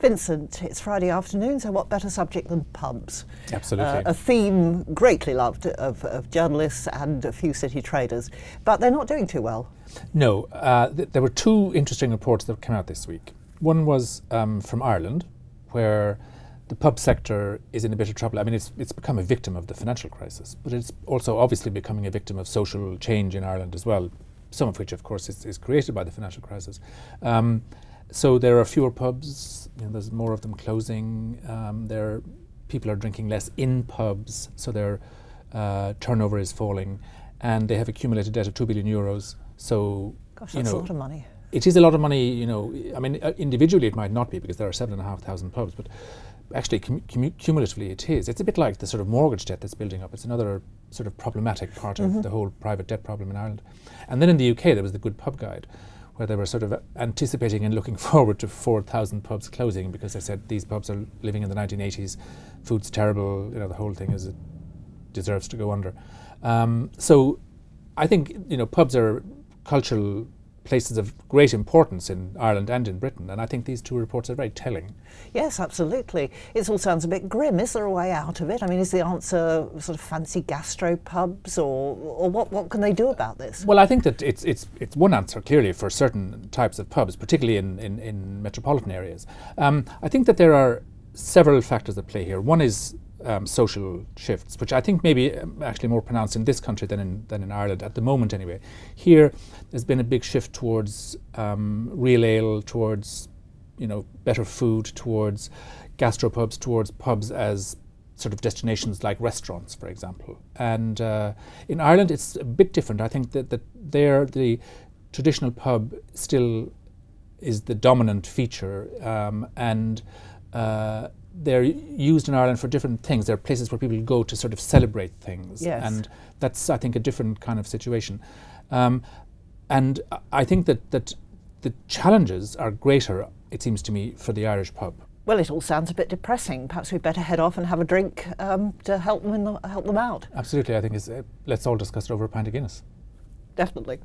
Vincent, it's Friday afternoon, so what better subject than pubs? Absolutely. Uh, a theme greatly loved of, of, journalists and a few city traders, but they're not doing too well. No, uh, th- there were two interesting reports that came out this week. One was um, from Ireland, where the pub sector is in a bit of trouble. I mean, it's, it's become a victim of the financial crisis, but it's also obviously becoming a victim of social change in Ireland as well, some of which, of course, is, is created by the financial crisis. Um, so there are fewer pubs. You know, there's more of them closing. Um, there, people are drinking less in pubs, so their uh, turnover is falling, and they have accumulated debt of two billion euros. So, gosh, that's you know, a lot of money. It is a lot of money. You know, I mean, uh, individually it might not be because there are seven and a half thousand pubs, but actually cum- cum- cumulatively it is. It's a bit like the sort of mortgage debt that's building up. It's another sort of problematic part mm-hmm. of the whole private debt problem in Ireland. And then in the UK there was the Good Pub Guide, where they were sort of anticipating and looking forward to 4,000 pubs closing because they said these pubs are living in the 1980s, food's terrible, you know, the whole thing is it deserves to go under. Um, so I think, you know, pubs are cultural places of great importance in Ireland and in Britain, and I think these two reports are very telling. Yes, absolutely. It all sounds a bit grim. Is there a way out of it? I mean, is the answer sort of fancy gastropubs, or, or what, what can they do about this? Well, I think that it's, it's, it's one answer, clearly, for certain types of pubs, particularly in, in, in metropolitan areas. Um, I think that there are several factors at play here. One is um, social shifts, which I think maybe um, actually more pronounced in this country than in than in Ireland at the moment. Anyway, here there's been a big shift towards um, real ale, towards you know better food, towards gastropubs, towards pubs as sort of destinations like restaurants, for example. And uh, in Ireland, it's a bit different. I think that that there the traditional pub still is the dominant feature, um, and uh, they're used in Ireland for different things. They're places where people go to sort of celebrate things, yes. and that's I think a different kind of situation. Um, and I think that that the challenges are greater, it seems to me, for the Irish pub. Well, it all sounds a bit depressing. Perhaps we'd better head off and have a drink um, to help them the, help them out. Absolutely, I think uh, let's all discuss it over a pint of Guinness. Definitely.